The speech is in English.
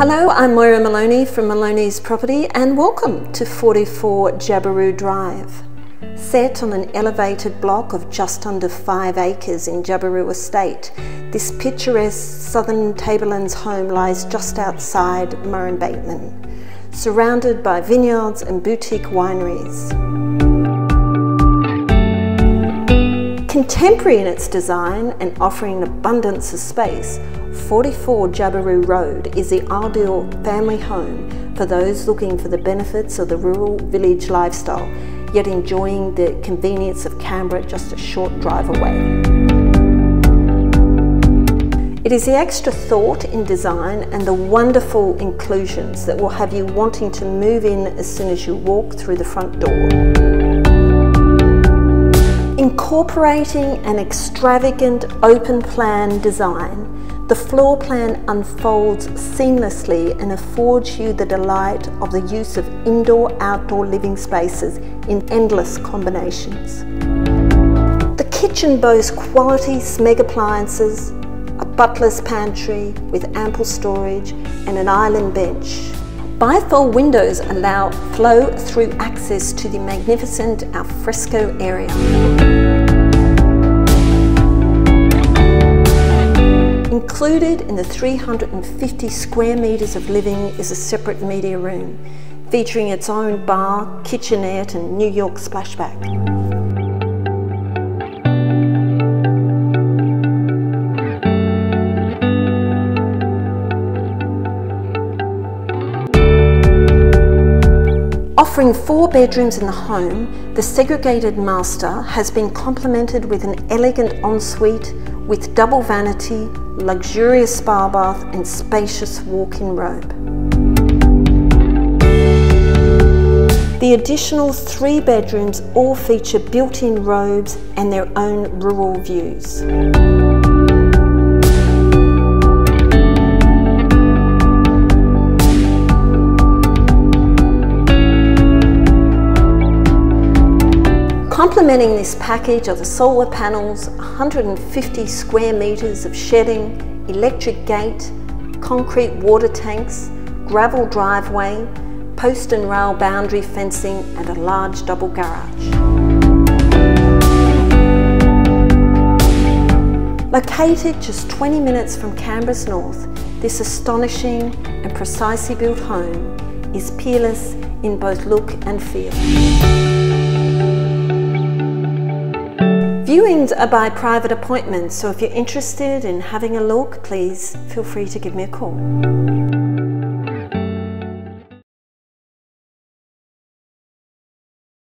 Hello, I'm Moira Maloney from Maloney's Property and welcome to 44 Jabiru Drive. Set on an elevated block of just under five acres in Jabiru Estate, this picturesque southern tablelands home lies just outside Murrumbateman, surrounded by vineyards and boutique wineries. Contemporary in its design and offering an abundance of space, 44 Jabiru Road is the ideal family home for those looking for the benefits of the rural village lifestyle, yet enjoying the convenience of Canberra just a short drive away. It is the extra thought in design and the wonderful inclusions that will have you wanting to move in as soon as you walk through the front door. Incorporating an extravagant open plan design the floor plan unfolds seamlessly and affords you the delight of the use of indoor-outdoor living spaces in endless combinations. The kitchen boasts quality Smeg appliances, a butler's pantry with ample storage and an island bench. Bifold windows allow flow-through access to the magnificent alfresco area. Included in the 350 square metres of living is a separate media room, featuring its own bar, kitchenette and New York splashback. Offering four bedrooms in the home, the segregated master has been complemented with an elegant ensuite with double vanity, luxurious spa bath and spacious walk-in robe. The additional three bedrooms all feature built-in robes and their own rural views. Complementing this package are the solar panels, 150 square metres of shedding, electric gate, concrete water tanks, gravel driveway, post and rail boundary fencing and a large double garage. Located just 20 minutes from Canberra's north, this astonishing and precisely built home is peerless in both look and feel. Viewings are by private appointment, so if you're interested in having a look, please feel free to give me a call.